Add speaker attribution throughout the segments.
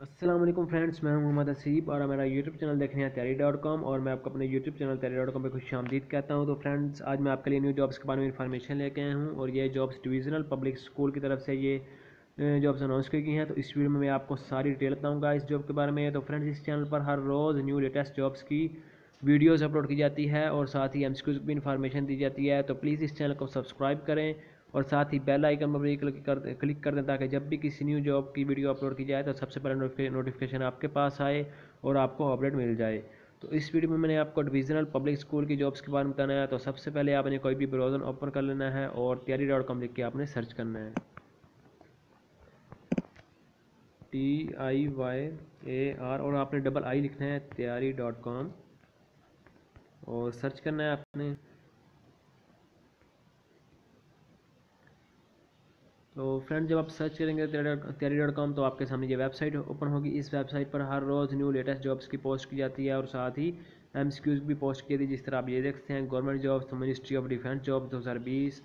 Speaker 1: السلام علیکم فرینڈس میں ہوں محمد حسیب اور میرا یوٹیوب چینل دیکھنے ہیں تیاری ڈاٹ کام اور میں آپ کو اپنے YouTube channel Tayyari dot com پہ خوش آمدید کہتا ہوں۔ تو فرینڈس آج میں آپ کے لیے نیو جابس کے بارے میں انفارمیشن لے کے آیا ہوں اور یہ جابس ڈویژنل پبلک اسکول کی طرف سے یہ جابس اناؤنس کی گئی ہیں۔ تو اس ویڈیو میں میں آپ کو ساری ڈیٹیل بتاؤں گا اس جاب کے بارے میں۔ تو فرینڈس اس چینل پر ہر روز نیو لیٹسٹ جابس کی ویڈیوز اپلوڈ کی جاتی ہے اور ساتھ ہی ایم کی بھی انفارمیشن دی جاتی ہے۔ تو پلیز اس چینل کو سبسکرائب کریں۔ اور ساتھ ہی بیل آئیکن پر کلک کر دیں تاکہ جب بھی کسی نیو جاب کی ویڈیو اپلوڈ کی جائے تو سب سے پہلے نوٹیفیکیشن آپ کے پاس آئے اور آپ کو اپڈیٹ مل جائے۔ تو اس ویڈیو میں میں نے آپ کو ڈویژنل پبلک اسکول کی جابس کے بارے میں بتانا ہے۔ تو سب سے پہلے آپ نے کوئی بھی بروزن اوپن کر لینا ہے اور تیاری ڈاٹ کام لکھ کے آپ نے سرچ کرنا ہے۔ T I Y A R اور آپ نے ڈبل آئی لکھنا ہے تیاری ڈاٹ کام اور سرچ کرنا ہے آپ نے۔ تو فرینڈ جب آپ سرچ کریں گے تیاری ڈاٹ کام، تو آپ کے سامنے یہ ویب سائٹ اوپن ہوگی۔ اس ویب سائٹ پر ہر روز نیو لیٹسٹ جابس کی پوسٹ کی جاتی ہے اور ساتھ ہی ایم سی کیوز بھی پوسٹ کی جاتی ہے جس طرح آپ یہ دیکھتے ہیں گورنمنٹ جابس تو منسٹری آف ڈیفینس جاب دو ہزار بیس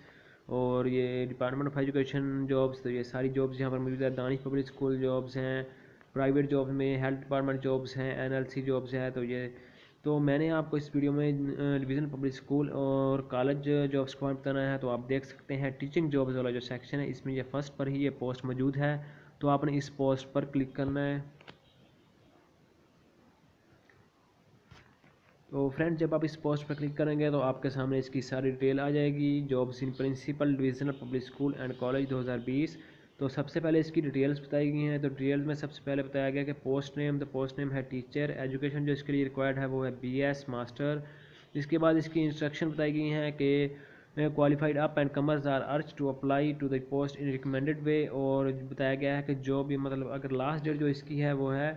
Speaker 1: اور یہ ڈپارٹمنٹ آف ایجوکیشن جابس تو یہ ساری جابس یہاں پر موجود ہے دانش پبلک اسکول جابس ہیں پرائیویٹ جابس میں ہیلتھ ڈپارٹمنٹ جابس ہیں این ایل سی جابس ہیں، تو یہ تو میں نے آپ کو اس ویڈیو میں ڈویژن پبلک اسکول اور کالج جابس کو بتانا ہے۔ تو آپ دیکھ سکتے ہیں ٹیچنگ جابس والا جو سیکشن ہے، اس میں یہ فرسٹ پر ہی یہ پوسٹ موجود ہے۔ تو آپ نے اس پوسٹ پر کلک کرنا ہے۔ تو فرینڈ جب آپ اس پوسٹ پر کلک کریں گے تو آپ کے سامنے اس کی ساری ڈیٹیل آ جائے گی۔ Jobs in principal divisional public school and college دو ہزار بیس۔ تو سب سے پہلے اس کی ڈیٹیلز بتائی گئی ہیں۔ تو ڈیٹیلز میں سب سے پہلے بتایا گیا کہ پوسٹ نیم تو پوسٹ نیم ہے ٹیچر ایجوکیشن جو اس کے لیے ریکوائرڈ ہے وہ ہے بی ایس ماسٹر اس کے بعد اس کی انسٹرکشن بتائی گئی ہیں کہ qualified up and comers are urged to apply to the post in recommended way اور بتایا گیا ہے کہ جو بھی مطلب اگر لاسٹ ڈیٹ جو اس کی ہے وہ ہے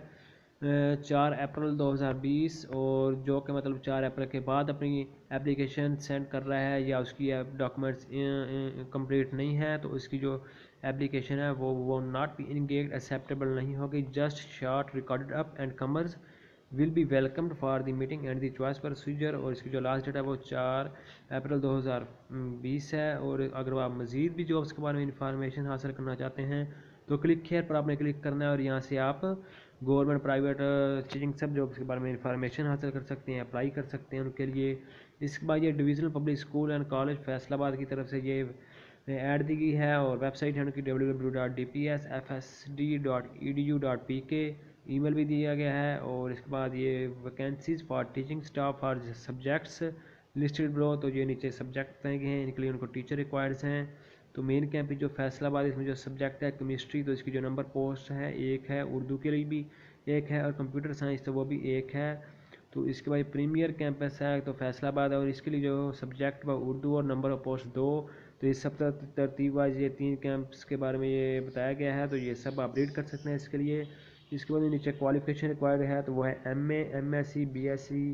Speaker 1: چار اپریل دو ہزار بیس۔ اور جو کہ مطلب چار اپریل کے بعد اپنی اپلیکیشن سینڈ کر رہا ہے یا اس کی ڈاکومنٹس کمپلیٹ نہیں ہے، تو اس کی جو اپلیکیشن ہے، وہ وہ ناٹ بی انگیج ایکسیپٹیبل نہیں ہوگی just short recorded up and comers will be welcomed for the meeting and the choice procedure اور اس کی جو لاسٹ ڈیٹ ہے، وہ چار اپریل دو ہزار بیس ہے اور اگر آپ مزید بھی جابس کے بارے میں انفارمیشن حاصل کرنا چاہتے ہیں، تو کلک کھیر پر آپ نے کلک کرنا ہے اور یہاں سے آپ گورنمنٹ پرائیویٹ ٹیچنگ سب جابس کے بارے میں انفارمیشن حاصل کر سکتے ہیں اپلائی کر سکتے ہیں ان کے لیے۔ اس کے بعد یہ divisional public school and college Faisalabad کی طرف سے یہ ایڈ دی گئی ہے اور ویب سائٹ ہے ان کی W W dot D P S F S D dot E D U dot P K email بھی دیا گیا ہے اور اس کے بعد یہ vacancies for teaching staff for subjects listed below تو یہ نیچے سبجیکٹ بتائے گئے ہیں، ان کے لیے ان کو ٹیچر ریکوائرس ہیں۔ تو مین کیمپ جو فیصلہ آباد اس میں جو سبجیکٹ ہے کیمسٹری تو اس کی جو نمبر پوسٹ ہے، ایک ہے اردو کے لیے بھی ایک ہے اور کمپیوٹر سائنس تو وہ بھی ایک ہے۔ تو اس کے بعد پریمیئر کیمپس ہے تو فیصلہ آباد ہے اور اس کے لیے جو سبجیکٹ وہ اردو اور نمبر آف پوسٹ دو۔ تو اس سب ترتیب وائز یہ تین کیمپس کے بارے میں یہ بتایا گیا ہے، تو یہ سب آپ ریڈ کر سکتے ہیں اس کے لیے۔ اس کے بعد نیچے کوالیفیکیشن ریکوائرڈ ہے تو وہ ہے M A M S C B S C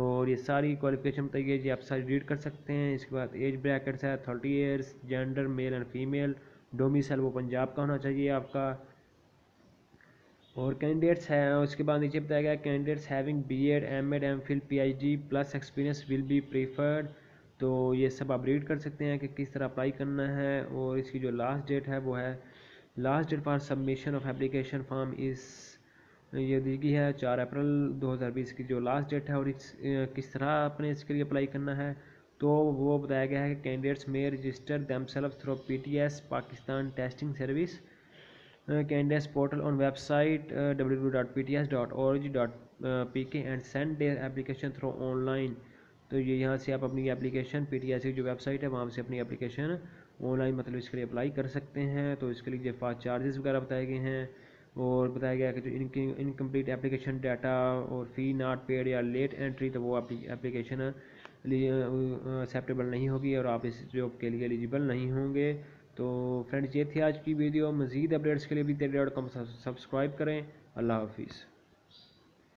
Speaker 1: اور یہ ساری کوالیفیکیشن بتائیے جی آپ ساری ریڈ کر سکتے ہیں۔ اس کے بعد ایج بریکٹس ہے thirty years gender male and female domicile وہ پنجاب کا ہونا چاہیے آپ کا۔ اور کینڈیڈیٹس ہیں۔ اس کے بعد نیچے بتایا گیا candidates having B Ed M Ed M Phil P H D plus experience will be preferred تو یہ سب آپ ریڈ کر سکتے ہیں کہ کس طرح اپلائی کرنا ہے۔ اور اس کی جو لاسٹ ڈیٹ ہے وہ ہے۔ Last date for submission of application form اس یہ دی گئی ہے چار اپریل دو ہزار بیس کی۔ جو لاسٹ ڈیٹ ہے اور اس، کس طرح اپنے اس کے لیے اپلائی کرنا ہے۔ تو وہ بتایا گیا ہے کہ کینڈیڈیٹس میں register them self through P T S Pakistan testing service candidates portal on website W W dot P T S dot O G dot P K and send their application through online تو یہ یہاں سے آپ اپنی application پی T S کی جو web site ہے، وہاں سے اپنی اپلیکیشن آن لائن مطلب اس کے لیے اپلائی کر سکتے ہیں۔ تو اس کے لیے فاسٹ چارجز وغیرہ بتائے گئے ہیں، اور بتایا گیا کہ جو ان کی انکمپلیٹ اپلیکیشن ڈاٹا اور فی ناٹ پیڈ یا لیٹ انٹری تو وہ اپلیکیشن ایکسیپٹیبل uh, نہیں ہوگی اور آپ اس جاب کے لیے ایلیجیبل نہیں ہوں گے۔ تو فرینڈز یہ تھی آج کی ویڈیو مزید اپڈیٹس کے لیے بھی تیرے ڈاٹ کام سبسکرائب کریں. اللہ حافظ.